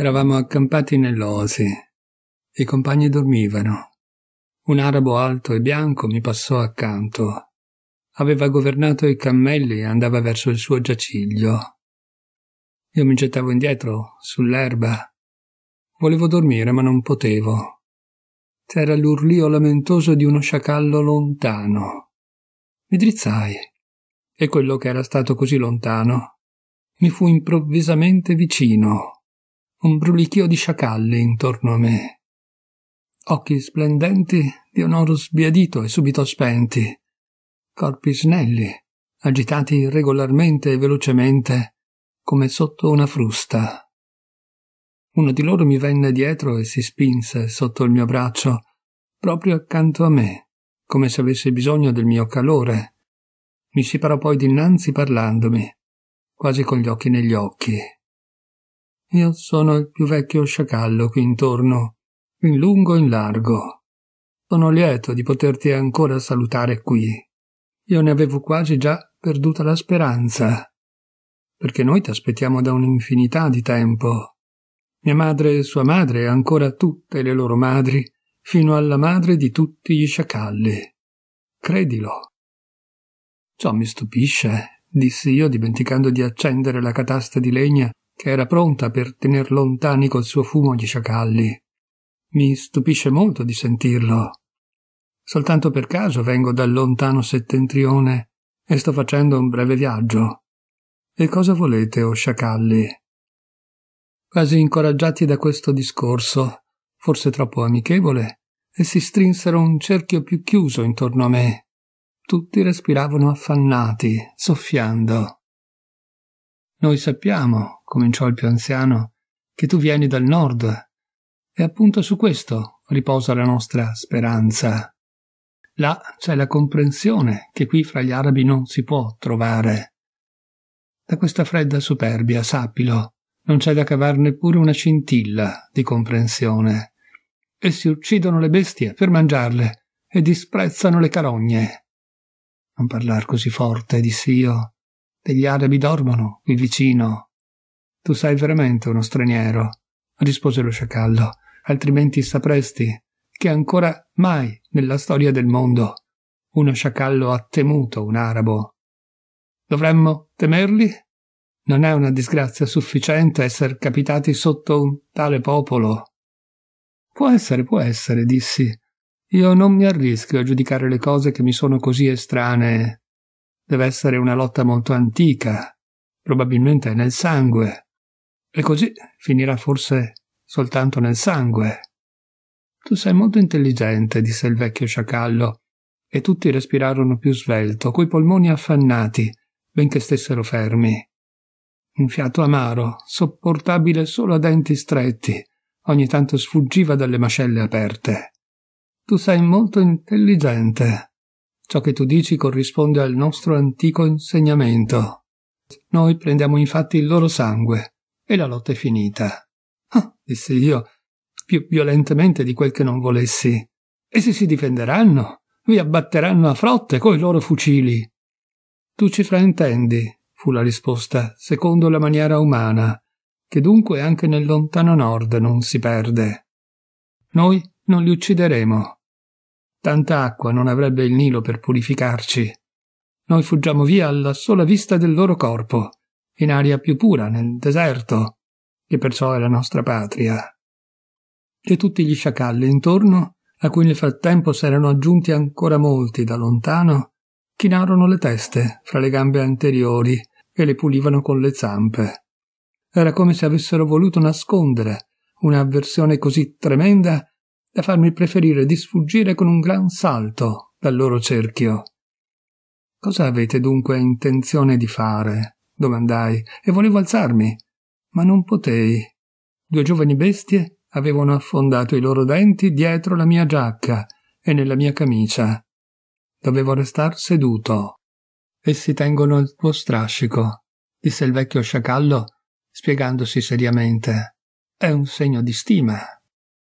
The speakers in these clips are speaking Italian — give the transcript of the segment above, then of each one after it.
Eravamo accampati nell'oasi. I compagni dormivano. Un arabo alto e bianco mi passò accanto. Aveva governato i cammelli e andava verso il suo giaciglio. Io mi gettavo indietro, sull'erba. Volevo dormire, ma non potevo. C'era l'urlio lamentoso di uno sciacallo lontano. Mi drizzai, e quello che era stato così lontano mi fu improvvisamente vicino, un brulichio di sciacalli intorno a me. Occhi splendenti di un oro sbiadito e subito spenti, corpi snelli, agitati irregolarmente e velocemente, come sotto una frusta. Uno di loro mi venne dietro e si spinse sotto il mio braccio, proprio accanto a me, come se avesse bisogno del mio calore. Mi si parò poi dinanzi parlandomi, quasi con gli occhi negli occhi. Io sono il più vecchio sciacallo qui intorno, in lungo e in largo. Sono lieto di poterti ancora salutare qui. Io ne avevo quasi già perduta la speranza, perché noi ti aspettiamo da un'infinità di tempo. Mia madre e sua madre ancora tutte le loro madri, fino alla madre di tutti gli sciacalli. Credilo. Ciò mi stupisce, dissi io, dimenticando di accendere la catasta di legna che era pronta per tener lontani col suo fumo gli sciacalli. Mi stupisce molto di sentirlo. Soltanto per caso vengo dal lontano settentrione e sto facendo un breve viaggio. E cosa volete, o sciacalli? Quasi incoraggiati da questo discorso, forse troppo amichevole, essi strinsero un cerchio più chiuso intorno a me. Tutti respiravano affannati, soffiando. Noi sappiamo, cominciò il più anziano, che tu vieni dal nord, e appunto su questo riposa la nostra speranza. Là c'è la comprensione che qui fra gli arabi non si può trovare. Da questa fredda superbia, sappilo, non c'è da cavar neppure una scintilla di comprensione. Essi uccidono le bestie per mangiarle e disprezzano le carogne. Non parlar così forte, dissi io. Degli arabi dormono qui vicino. Tu sei veramente uno straniero, rispose lo sciacallo, altrimenti sapresti che ancora mai nella storia del mondo uno sciacallo ha temuto un arabo. Dovremmo temerli? Non è una disgrazia sufficiente essere capitati sotto un tale popolo. Può essere, può essere, dissi. Io non mi arrischio a giudicare le cose che mi sono così estranee. Deve essere una lotta molto antica, probabilmente è nel sangue. E così finirà forse soltanto nel sangue. Tu sei molto intelligente, disse il vecchio sciacallo, e tutti respirarono più svelto, coi polmoni affannati, benché stessero fermi. Un fiato amaro, sopportabile solo a denti stretti, ogni tanto sfuggiva dalle mascelle aperte. Tu sei molto intelligente. Ciò che tu dici corrisponde al nostro antico insegnamento. Noi prendiamo infatti il loro sangue, e la lotta è finita. Ah, dissi io, più violentemente di quel che non volessi. Essi si difenderanno, vi abbatteranno a frotte coi loro fucili. Tu ci fraintendi, fu la risposta, secondo la maniera umana, che dunque anche nel lontano nord non si perde. Noi non li uccideremo. Tanta acqua non avrebbe il Nilo per purificarci. Noi fuggiamo via alla sola vista del loro corpo, in aria più pura, nel deserto, che perciò è la nostra patria e tutti gli sciacalli intorno, a cui nel frattempo s'erano aggiunti ancora molti da lontano, chinarono le teste fra le gambe anteriori e le pulivano con le zampe. Era come se avessero voluto nascondere un'avversione così tremenda da farmi preferire di sfuggire con un gran salto dal loro cerchio. Cosa avete dunque intenzione di fare? Domandai, e volevo alzarmi, ma non potei. Due giovani bestie avevano affondato i loro denti dietro la mia giacca e nella mia camicia. Dovevo restar seduto. Essi tengono il tuo strascico, disse il vecchio sciacallo, spiegandosi seriamente. È un segno di stima.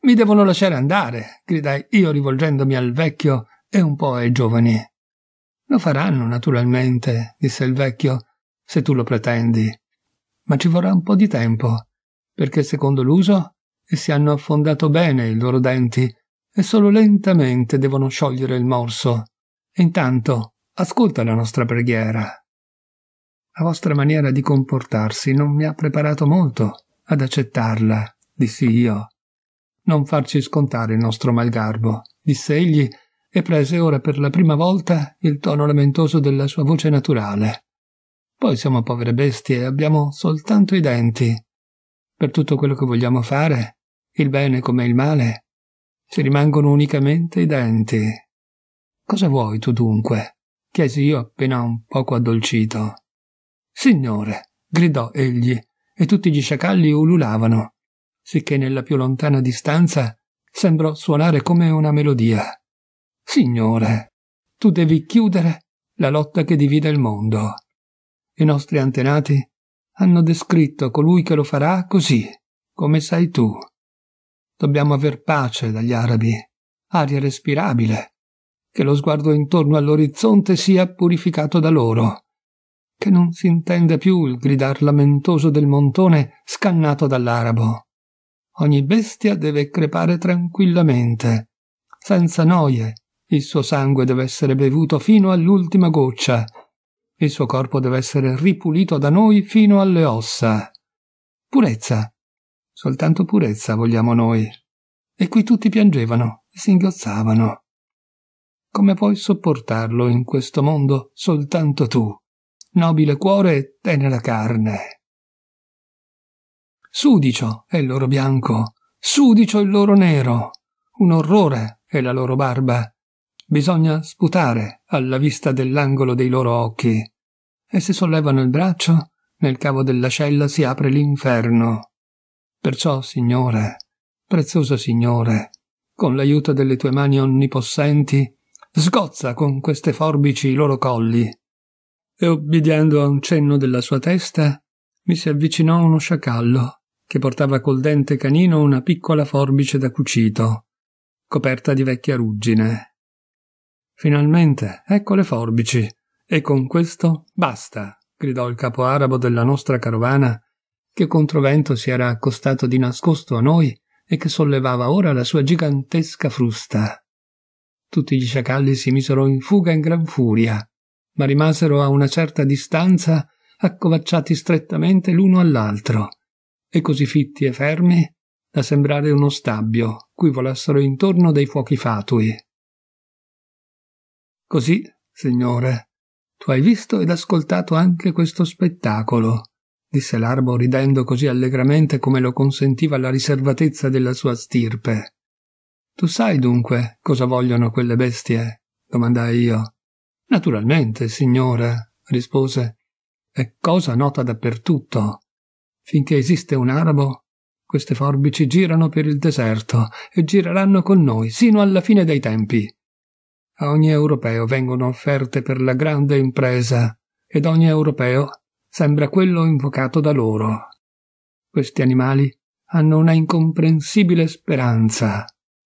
Mi devono lasciare andare, gridai io rivolgendomi al vecchio e un po' ai giovani. Lo faranno, naturalmente, disse il vecchio, se tu lo pretendi. Ma ci vorrà un po' di tempo perché secondo l'uso essi hanno affondato bene i loro denti e solo lentamente devono sciogliere il morso. E intanto ascolta la nostra preghiera. La vostra maniera di comportarsi non mi ha preparato molto ad accettarla, dissi io. Non farci scontare il nostro malgarbo, disse egli e prese ora per la prima volta il tono lamentoso della sua voce naturale. Poi siamo povere bestie e abbiamo soltanto i denti. Per tutto quello che vogliamo fare, il bene come il male, ci rimangono unicamente i denti. Cosa vuoi tu dunque? chiesi io appena un poco addolcito. Signore, gridò egli, e tutti gli sciacalli ululavano, sicché nella più lontana distanza sembrò suonare come una melodia. Signore, tu devi chiudere la lotta che divide il mondo. I nostri antenati hanno descritto colui che lo farà così, come sai tu. Dobbiamo aver pace dagli arabi, aria respirabile, che lo sguardo intorno all'orizzonte sia purificato da loro, che non si intenda più il gridar lamentoso del montone scannato dall'arabo. Ogni bestia deve crepare tranquillamente, senza noie. Il suo sangue deve essere bevuto fino all'ultima goccia. Il suo corpo deve essere ripulito da noi fino alle ossa. Purezza, Soltanto purezza vogliamo noi. E qui tutti piangevano e singhiozzavano. Come puoi sopportarlo in questo mondo soltanto tu, nobile cuore e tenera carne? Sudicio è il loro bianco, sudicio il loro nero, un orrore è la loro barba. Bisogna sputare alla vista dell'angolo dei loro occhi. E se sollevano il braccio, nel cavo dell'ascella si apre l'inferno. Perciò, Signore, prezioso Signore, con l'aiuto delle tue mani onnipossenti, sgozza con queste forbici i loro colli. E obbediendo a un cenno della sua testa, mi si avvicinò uno sciacallo, che portava col dente canino una piccola forbice da cucito, coperta di vecchia ruggine. Finalmente, ecco le forbici, e con questo basta, gridò il capo arabo della nostra carovana, che controvento si era accostato di nascosto a noi e che sollevava ora la sua gigantesca frusta. Tutti gli sciacalli si misero in fuga in gran furia, ma rimasero a una certa distanza accovacciati strettamente l'uno all'altro, e così fitti e fermi da sembrare uno stabbio cui volassero intorno dei fuochi fatui. Così, Signore, tu hai visto ed ascoltato anche questo spettacolo, disse l'arbo ridendo così allegramente come lo consentiva la riservatezza della sua stirpe. Tu sai dunque cosa vogliono quelle bestie? domandai io. Naturalmente, signore, rispose. È cosa nota dappertutto. Finché esiste un arabo, queste forbici girano per il deserto e gireranno con noi sino alla fine dei tempi. A ogni europeo vengono offerte per la grande impresa ed ogni europeo sembra quello invocato da loro. Questi animali hanno una incomprensibile speranza.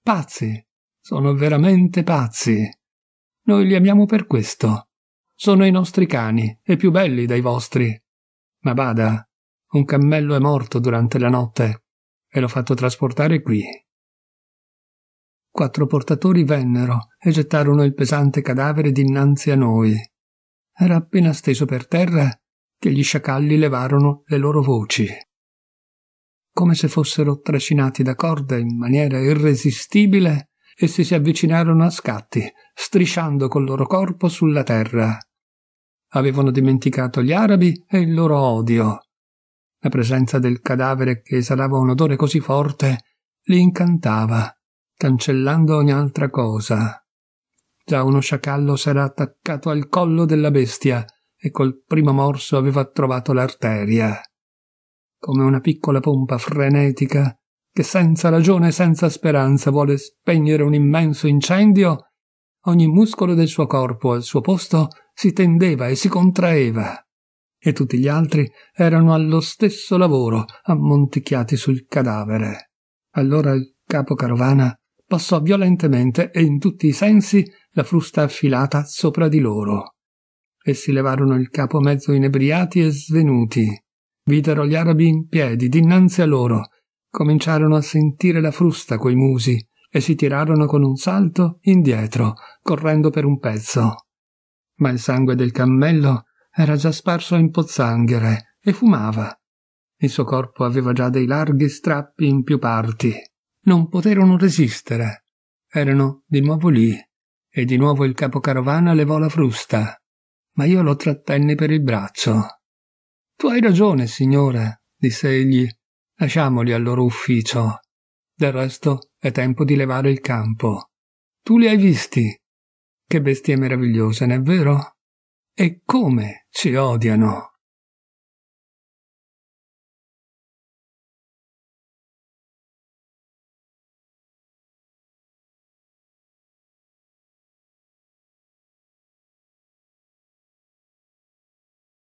Pazzi, sono veramente pazzi. Noi li amiamo per questo. Sono i nostri cani e più belli dei vostri. Ma bada, un cammello è morto durante la notte e l'ho fatto trasportare qui. Quattro portatori vennero e gettarono il pesante cadavere dinanzi a noi. Era appena steso per terra che gli sciacalli levarono le loro voci. Come se fossero trascinati da corda in maniera irresistibile, essi si avvicinarono a scatti, strisciando col loro corpo sulla terra. Avevano dimenticato gli arabi e il loro odio. La presenza del cadavere che esalava un odore così forte li incantava, cancellando ogni altra cosa. Già uno sciacallo s'era attaccato al collo della bestia e col primo morso aveva trovato l'arteria. Come una piccola pompa frenetica che senza ragione e senza speranza vuole spegnere un immenso incendio, ogni muscolo del suo corpo al suo posto si tendeva e si contraeva, e tutti gli altri erano allo stesso lavoro, ammonticchiati sul cadavere. Allora il capo carovana passò violentemente e in tutti i sensi la frusta affilata sopra di loro. Essi levarono il capo mezzo inebriati e svenuti, videro gli arabi in piedi dinanzi a loro, cominciarono a sentire la frusta coi musi e si tirarono con un salto indietro, correndo per un pezzo. Ma il sangue del cammello era già sparso in pozzanghere e fumava. Il suo corpo aveva già dei larghi strappi in più parti. Non poterono resistere. Erano di nuovo lì, e di nuovo il capocarovana levò la frusta. Ma io lo trattenni per il braccio. Tu hai ragione, signore, disse egli. Lasciamoli al loro ufficio. Del resto è tempo di levare il campo. Tu li hai visti? Che bestie meravigliose, non è vero? E come ci odiano!